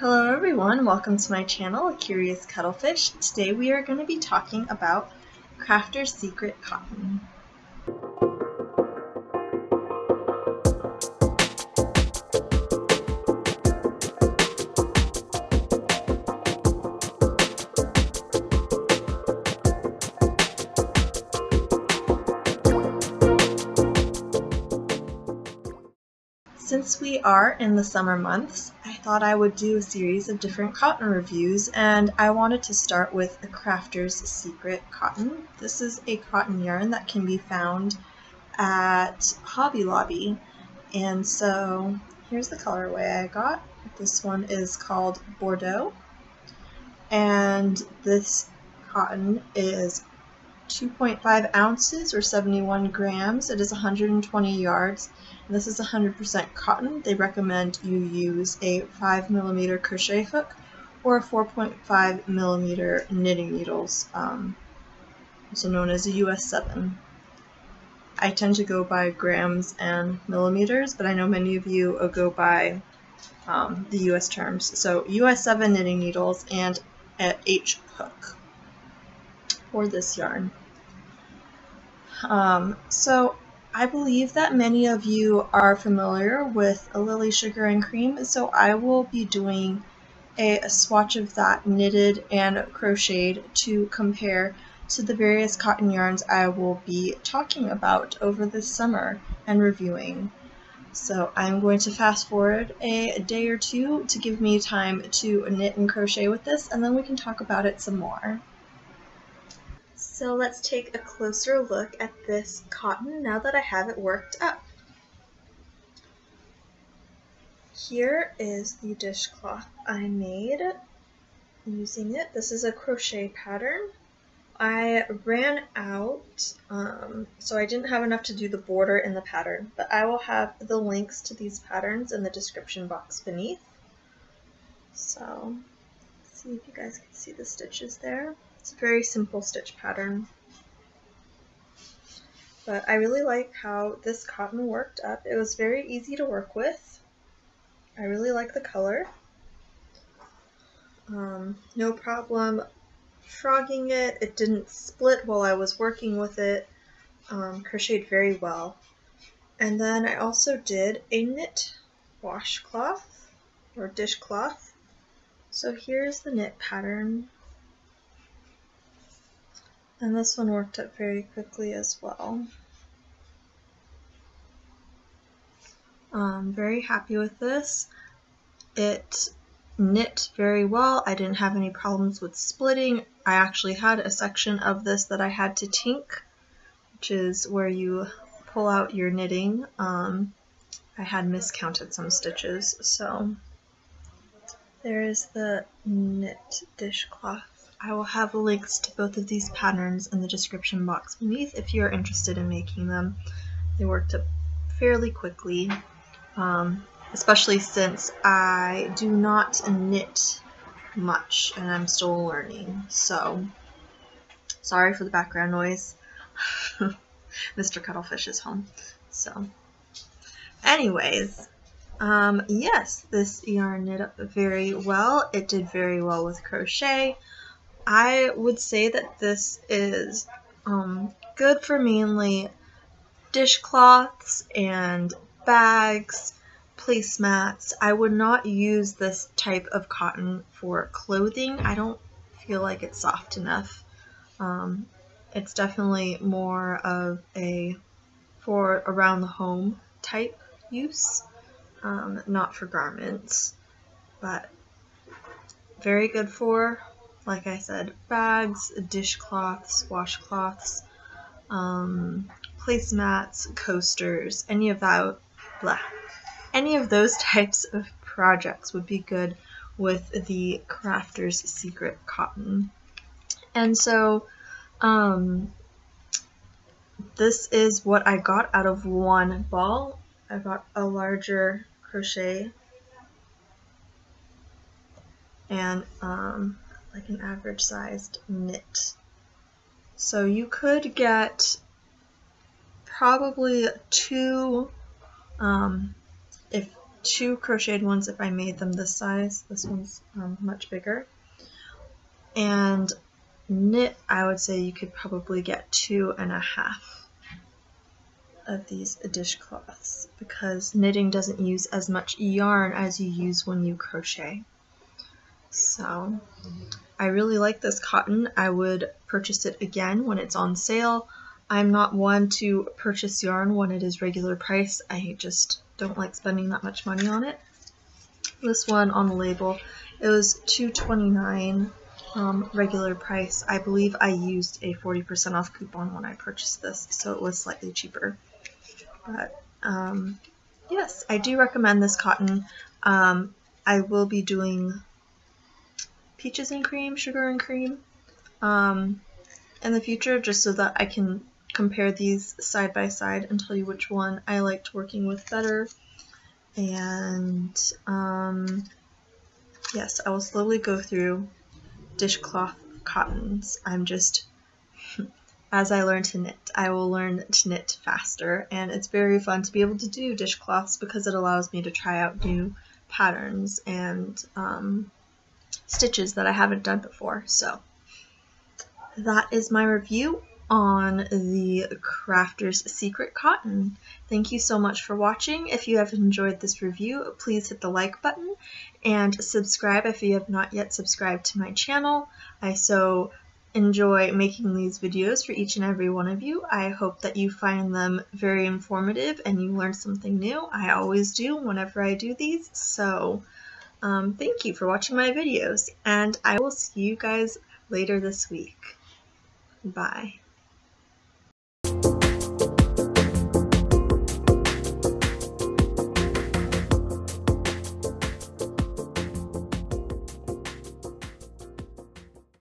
Hello everyone, welcome to my channel, A Curious Cuttlefish. Today we are going to be talking about Crafter's Secret Cotton. Since we are in the summer months, I thought I would do a series of different cotton reviews and I wanted to start with the Crafter's Secret Cotton. This is a cotton yarn that can be found at Hobby Lobby and so here's the colorway I got. This one is called Bordeaux and this cotton is 2.5 ounces or 71 grams. It is 120 yards. And this is 100% cotton. They recommend you use a 5 millimeter crochet hook or a 4.5 millimeter knitting needles, um, also known as a US 7. I tend to go by grams and millimeters, but I know many of you go by um, the US terms. So US 7 knitting needles and at H hook for this yarn. Um, so I believe that many of you are familiar with a Lily Sugar and Cream, so I will be doing a, a swatch of that knitted and crocheted to compare to the various cotton yarns I will be talking about over this summer and reviewing. So I'm going to fast forward a day or two to give me time to knit and crochet with this and then we can talk about it some more. So let's take a closer look at this cotton now that I have it worked up. Here is the dishcloth I made using it. This is a crochet pattern. I ran out, um, so I didn't have enough to do the border in the pattern, but I will have the links to these patterns in the description box beneath. So, see if you guys can see the stitches there. It's a very simple stitch pattern. But I really like how this cotton worked up. It was very easy to work with. I really like the color. Um, no problem frogging it. It didn't split while I was working with it. Um, crocheted very well. And then I also did a knit washcloth or dishcloth. So here's the knit pattern and this one worked up very quickly as well. I'm very happy with this. It knit very well. I didn't have any problems with splitting. I actually had a section of this that I had to tink, which is where you pull out your knitting. Um, I had miscounted some stitches, so there is the knit dishcloth I will have links to both of these patterns in the description box beneath if you are interested in making them. They worked up fairly quickly, um, especially since I do not knit much and I'm still learning. So, sorry for the background noise. Mr. Cuttlefish is home. So, anyways, um, yes, this yarn knit up very well. It did very well with crochet. I would say that this is um, good for mainly dishcloths and bags, placemats. I would not use this type of cotton for clothing. I don't feel like it's soft enough. Um, it's definitely more of a for around the home type use, um, not for garments, but very good for like I said, bags, dishcloths, washcloths, um, placemats, coasters, any of that, blah, any of those types of projects would be good with the Crafter's Secret Cotton. And so, um, this is what I got out of one ball. I got a larger crochet and um, like an average sized knit. So you could get probably two, um, if two crocheted ones if I made them this size. This one's um, much bigger. And knit, I would say you could probably get two and a half of these dishcloths because knitting doesn't use as much yarn as you use when you crochet. So I really like this cotton. I would purchase it again when it's on sale. I'm not one to purchase yarn when it is regular price. I just don't like spending that much money on it. This one on the label, it was $2.29 um, regular price. I believe I used a 40% off coupon when I purchased this, so it was slightly cheaper. But um, yes, I do recommend this cotton. Um, I will be doing peaches and cream, sugar and cream um, in the future just so that I can compare these side by side and tell you which one I liked working with better. And um, yes, I will slowly go through dishcloth cottons. I'm just, as I learn to knit, I will learn to knit faster. And it's very fun to be able to do dishcloths because it allows me to try out new patterns and um, stitches that I haven't done before. So that is my review on the Crafter's Secret Cotton. Thank you so much for watching. If you have enjoyed this review, please hit the like button and subscribe if you have not yet subscribed to my channel. I so enjoy making these videos for each and every one of you. I hope that you find them very informative and you learn something new. I always do whenever I do these. So um, thank you for watching my videos, and I will see you guys later this week. Bye.